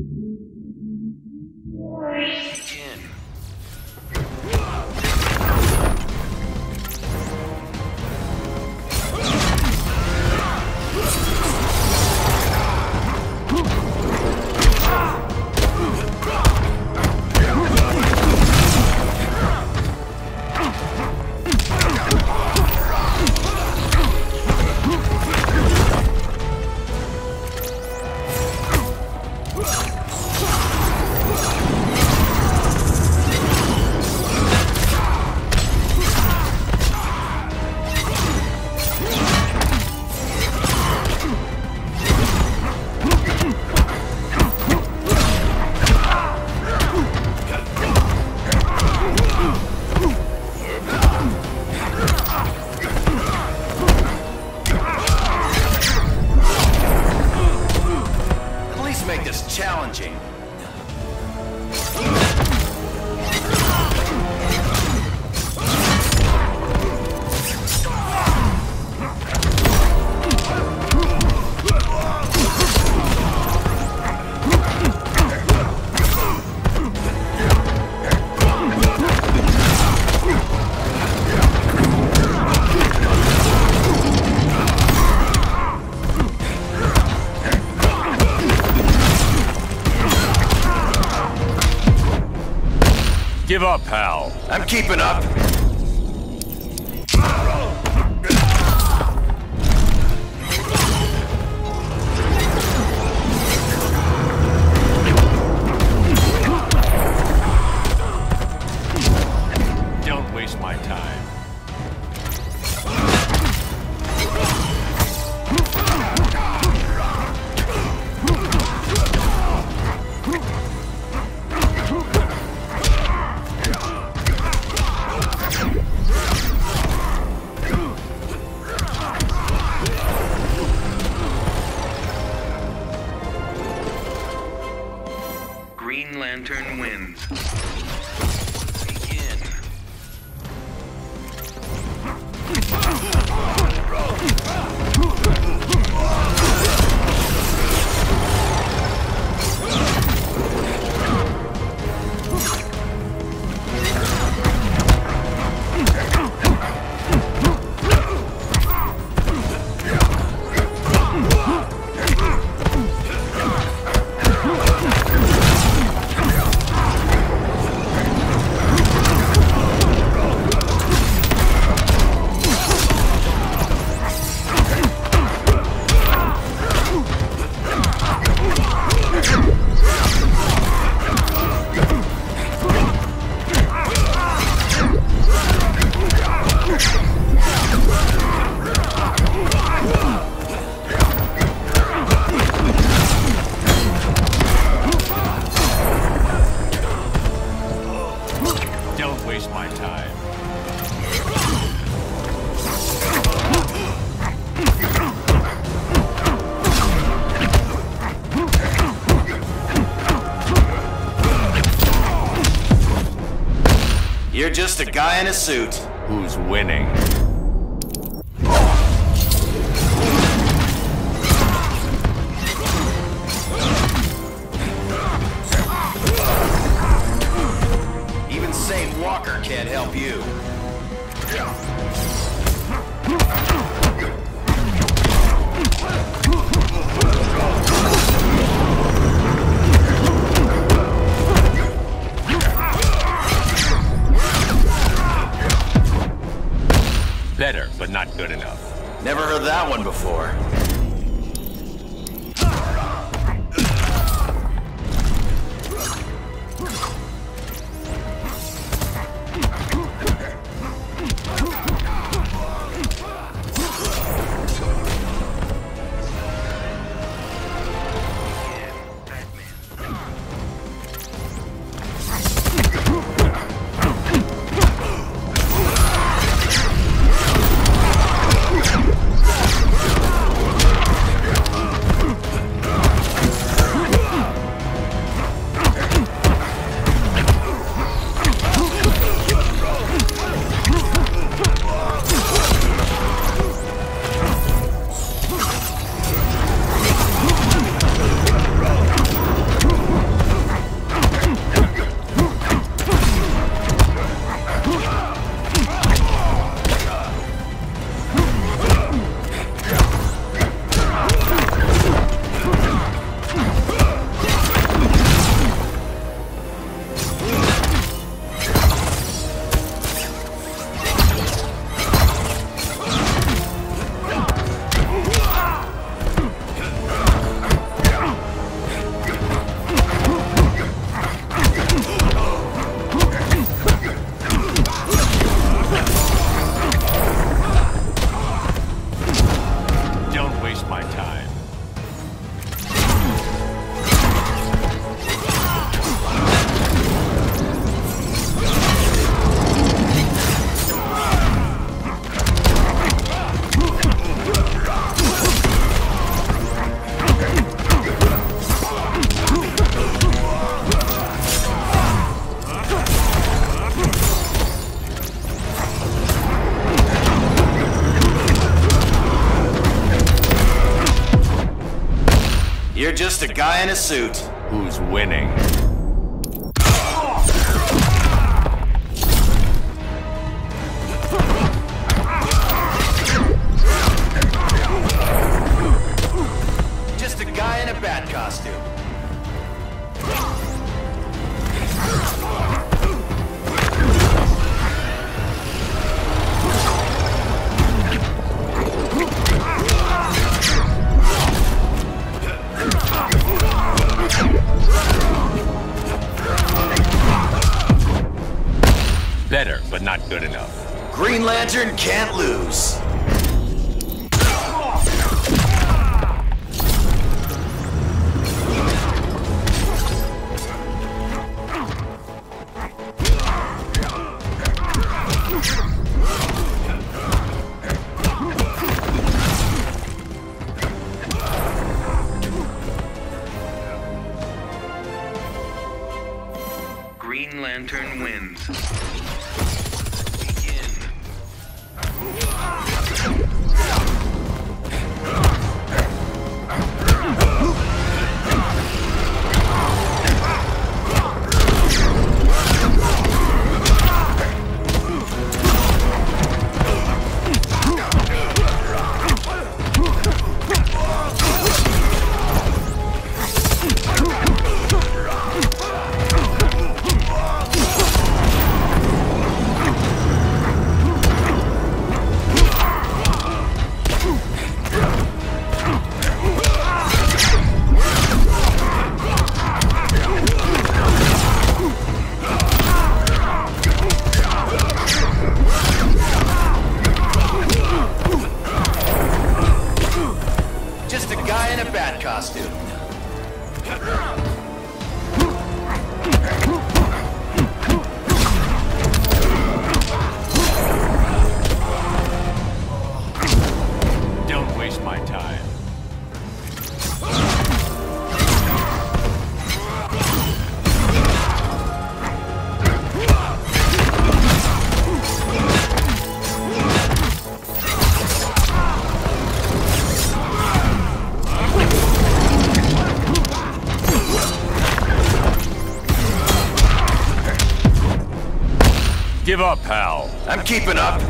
Yeah. give up, pal. I'm keeping up. a suit. Who's winning? You're just a guy in a suit. Who's winning? Can't lose. Give up, Hal. I'm keeping up.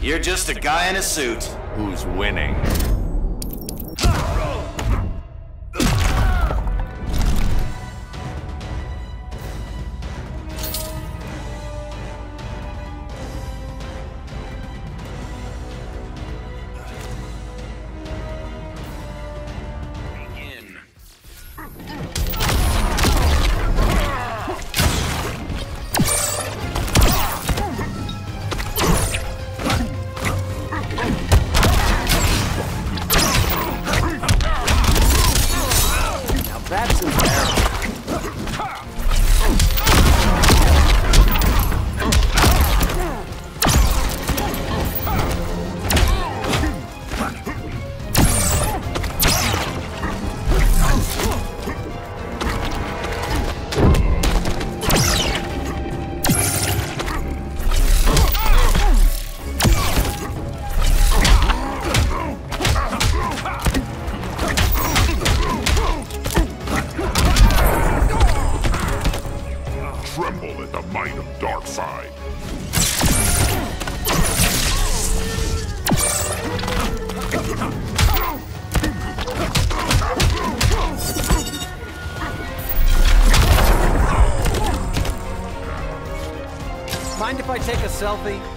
You're just a guy in a suit. Who's winning? Darkseid. Mind if I take a selfie?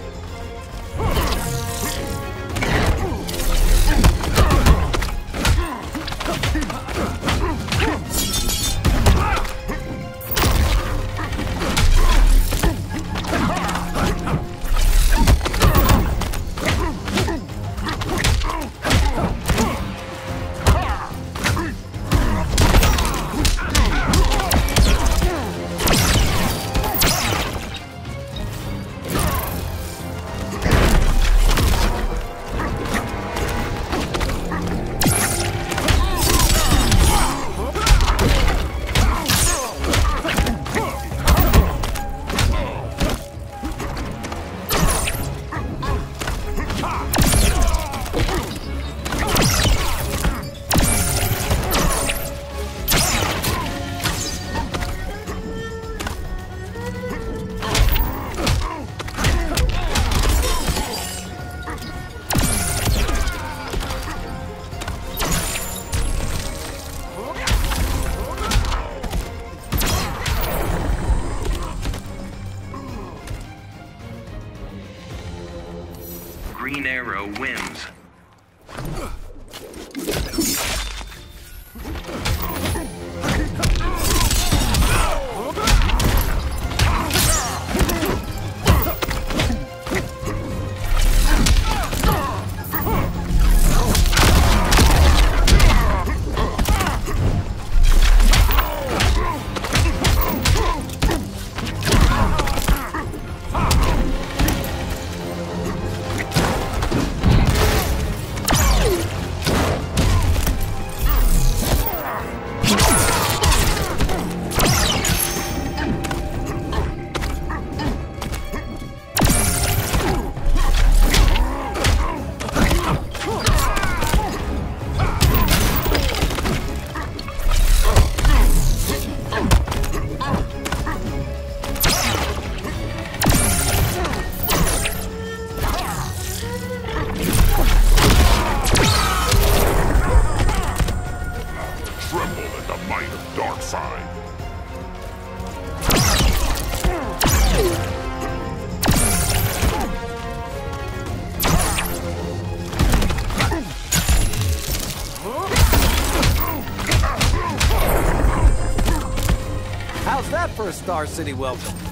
Arrow How's that for a Star City welcome?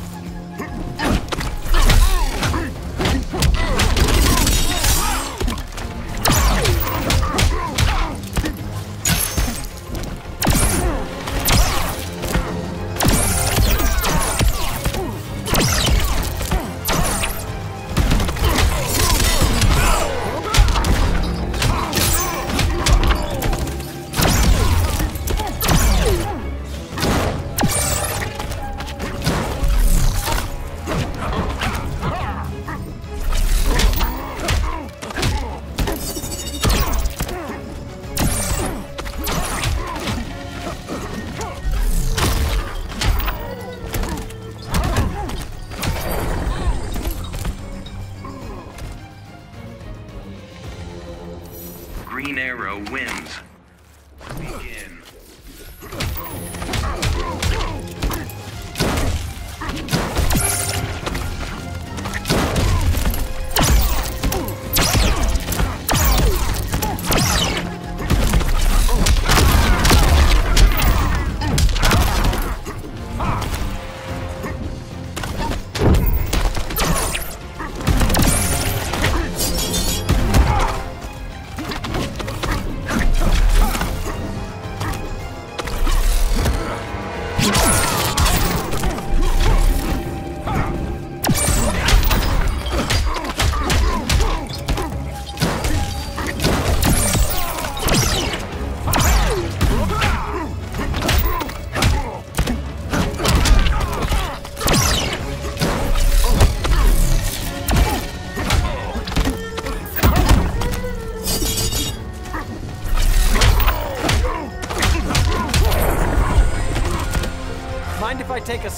Green wins.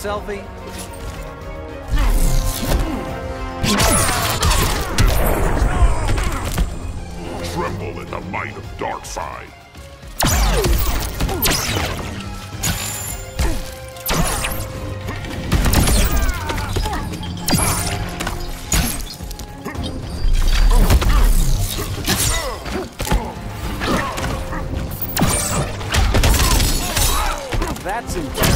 Selfie? Tremble at the might of Darkseid. That's impressive.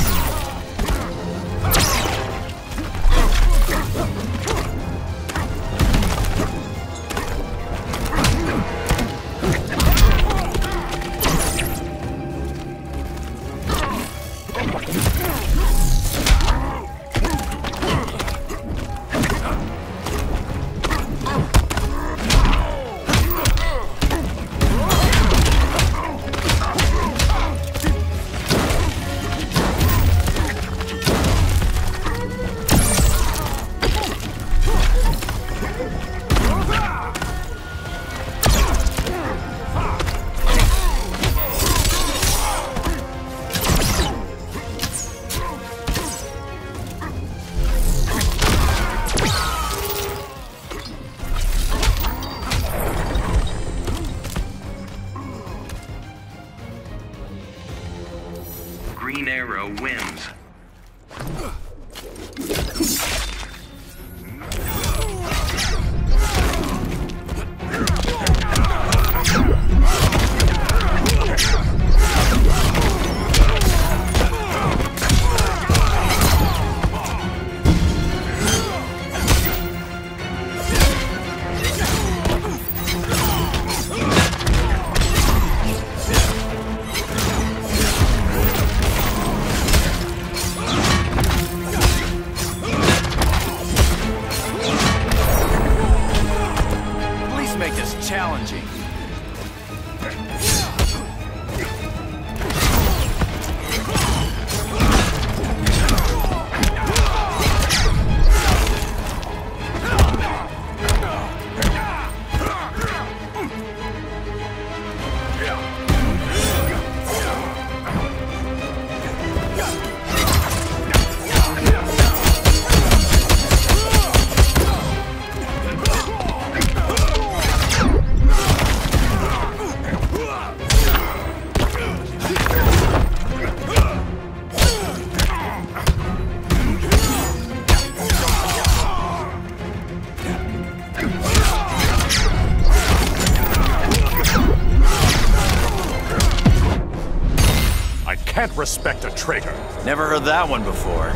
Respect a traitor. Never heard that one before.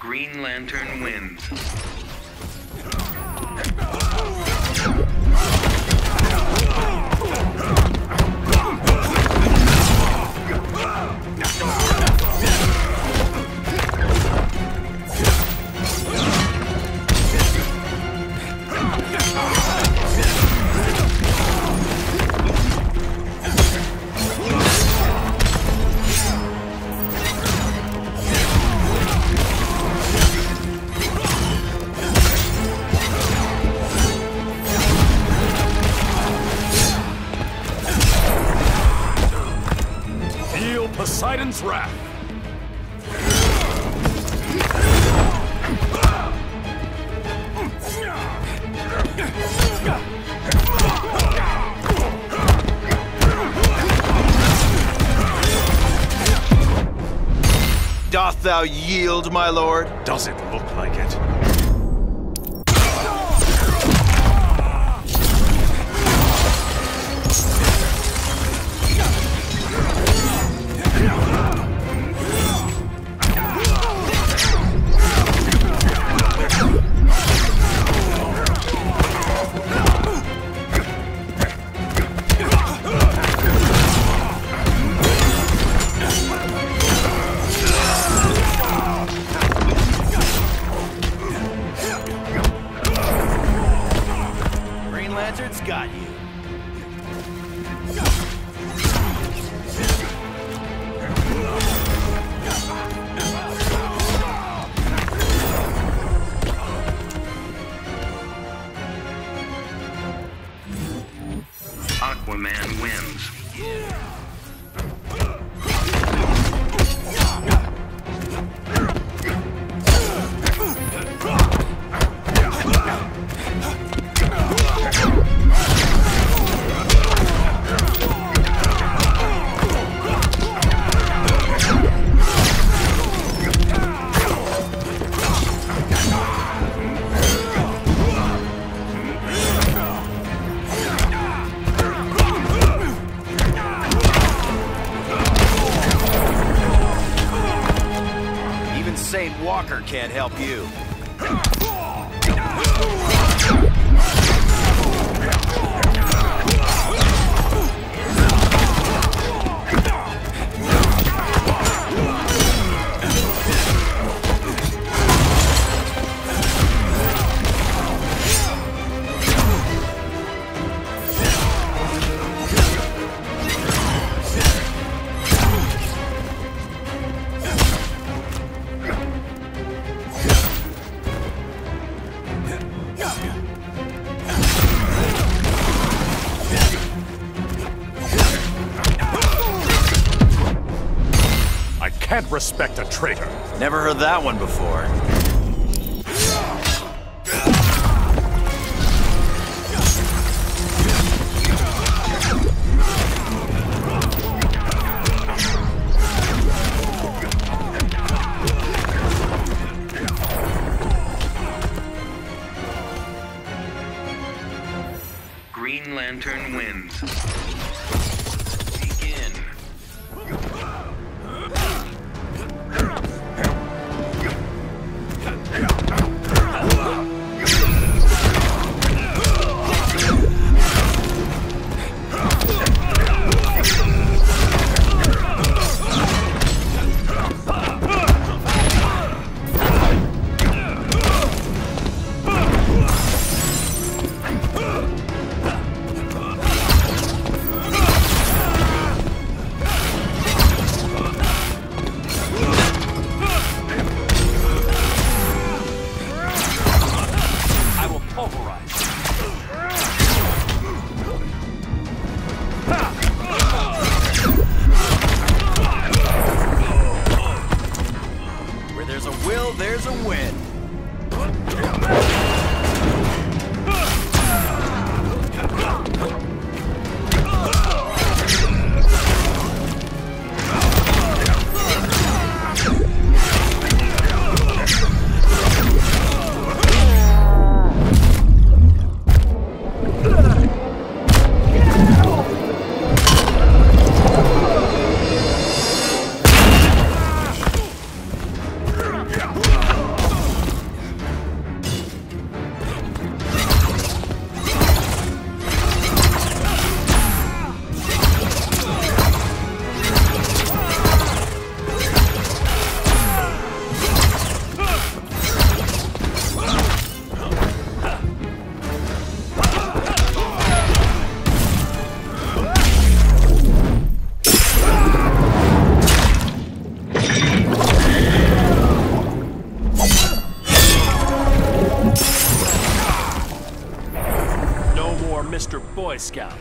Green Lantern wins. Thou yield, my lord? Does it look like it? Lantern's got you. Can't help you. Can't respect a traitor. Never heard that one before. Scout.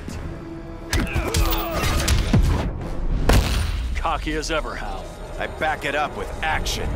Cocky as ever, Hal. I back it up with action.